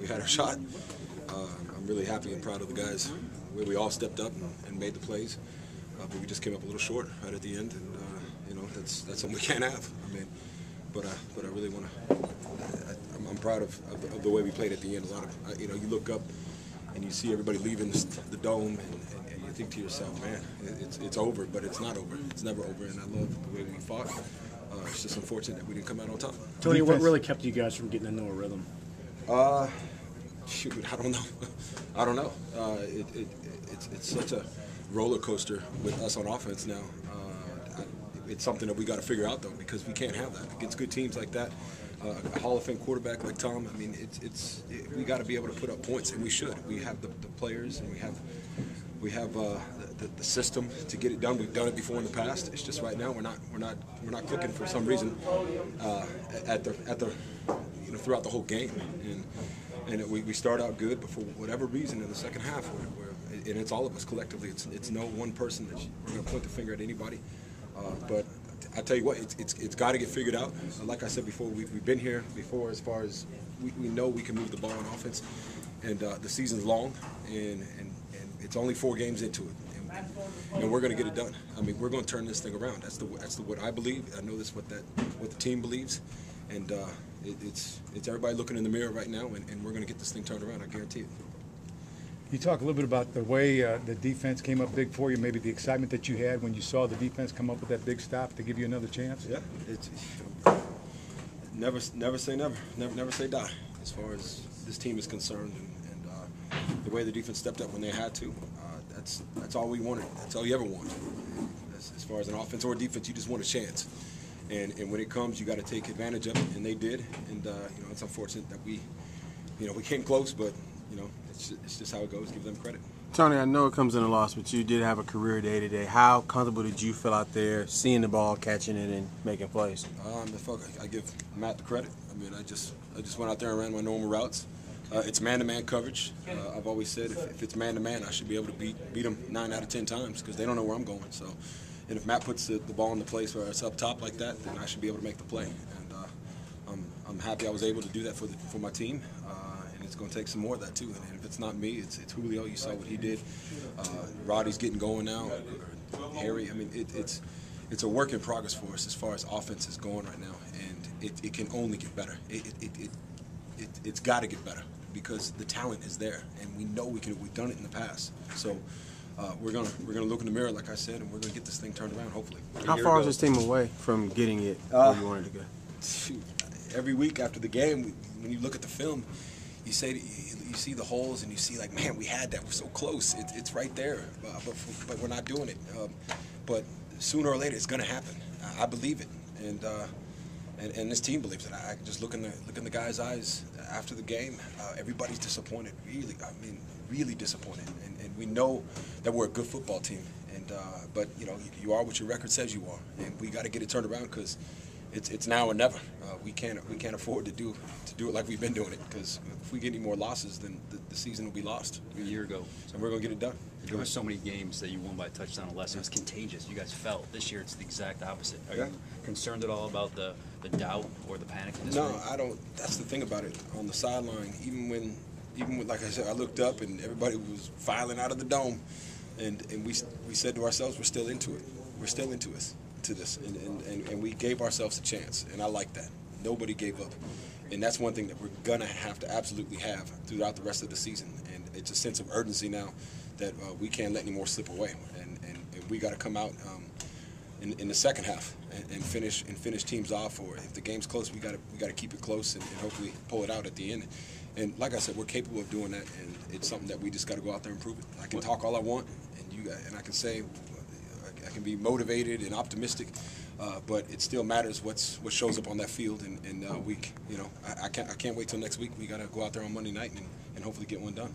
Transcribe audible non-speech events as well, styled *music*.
we had our shot. Uh, I'm really happy and proud of the guys where we all stepped up and, and made the plays, uh, but we just came up a little short right at the end, and uh, you know that's that's something we can't have. I mean, but I but I really want to. I'm, I'm proud of, of, of, the way we played at the end. A lot of you know you look up and you see everybody leaving the dome, and, and, and you think to yourself, man, it's it's over, but it's not over. It's never over, and I love the way we fought. Uh, it's just unfortunate that we didn't come out on top. Tony, what really kept you guys from getting into a rhythm? Uh, shoot, I don't know. *laughs* I don't know. Uh, it, it, it's, it's such a roller coaster with us on offense now. Uh, I, it's something that we got to figure out though, because we can't have that against good teams like that. Uh, a Hall of Fame quarterback like Tom. I mean, it's it's it, we got to be able to put up points, and we should. We have the, the players, and we have we have uh, the, the, system to get it done. We've done it before in the past. It's just right now we're not we're not we're not clicking for some reason uh, at the at the know throughout the whole game. And and it, we, we start out good, but for whatever reason in the second half, we're, we're, and it's all of us collectively. It's it's no one person that we're going to point the finger at anybody. Uh, but I tell you what, it's it's, it's got to get figured out. Like I said before, we've, we've been here before as far as we, we know we can move the ball on offense, and uh, the season's long, and, and and it's only four games into it. And, and we're going to get it done. I mean, we're going to turn this thing around. That's the that's the what I believe. I know this what that what the team believes, and uh, it, it's it's everybody looking in the mirror right now, and, and we're going to get this thing turned around. I guarantee it. You talk a little bit about the way uh, the defense came up big for you, maybe the excitement that you had when you saw the defense come up with that big stop to give you another chance. Yeah, it's never never say never, never never say die. As far as this team is concerned, and, and uh, the way the defense stepped up when they had to, uh, that's that's all we wanted. That's all you ever want. As, as far as an offense or defense, you just want a chance. And, and when it comes, you got to take advantage of it, and they did. And uh, you know, it's unfortunate that we, you know, we came close, but you know, it's just, it's just how it goes. Give them credit. Tony, I know it comes in a loss, but you did have a career day today. How comfortable did you feel out there, seeing the ball, catching it, and making plays? Um, fuck, I give Matt the credit. I mean, I just I just went out there and ran my normal routes. Uh, it's man-to-man coverage. Uh, I've always said if, if it's man-to-man, I should be able to beat beat them nine out of ten times because they don't know where I'm going. So, and if Matt puts the, the, ball in the place where it's up top like that, then I should be able to make the play. And uh, I'm, I'm happy I was able to do that for the, for my team. Uh, and it's going to take some more of that too. And if it's not me, it's, it's Julio. You saw what he did. Uh, Roddy's getting going now. Harry. I mean, it, it's it's a work in progress for us as far as offense is going right now, and it, it can only get better. It, it, it, it, it's got to get better because the talent is there, and we know we can. We've done it in the past, so. Uh, we're gonna we're gonna look in the mirror, like I said, and we're gonna get this thing turned around. Hopefully. How far is this team away from getting it uh, where you wanted to go? Shoot, every week after the game, when you look at the film, you say you see the holes and you see like, man, we had that. We're so close. It, it's right there, uh, but but we're not doing it. Um, but sooner or later, it's gonna happen. I, I believe it, and. And, and, this team believes it. I just look in the look in the guys' eyes after the game. Uh, everybody's disappointed. Really, I mean, really disappointed. And, and we know that we're a good football team. And uh, but you know, you are what your record says you are, and we got to get it turned around because it's it's now or never. Uh, we can't we can't afford to do to do it like we've been doing it because if we get any more losses, then the, the season will be lost. A year ago, and we're gonna get it done. There were so many games that you won by a touchdown or less. It was contagious. You guys felt. This year, it's the exact opposite. Are yeah. you concerned at all about the, the doubt or the panic? No, I don't. That's the thing about it. On the sideline, even when, even when, like I said, I looked up and everybody was filing out of the dome, and and we we said to ourselves, we're still into it. We're still into it to this, and, and, and, and we gave ourselves a chance, and I like that. Nobody gave up. And that's one thing that we're going to have to absolutely have throughout the rest of the season. And it's a sense of urgency now that uh, we can't let any more slip away. And, and, and we got to come out um, in, in, the second half and, and, finish and finish teams off. Or if the game's close, we got to we got to keep it close and, and, hopefully pull it out at the end. And like I said, we're capable of doing that, and it's something that we just got to go out there and prove it. I can talk all I want, and you and I can say I can be motivated and optimistic, uh, but it still matters what's what shows up on that field in, in uh, week. You know, I, I, can't I can't wait till next week. We got to go out there on Monday night and, and hopefully get one done.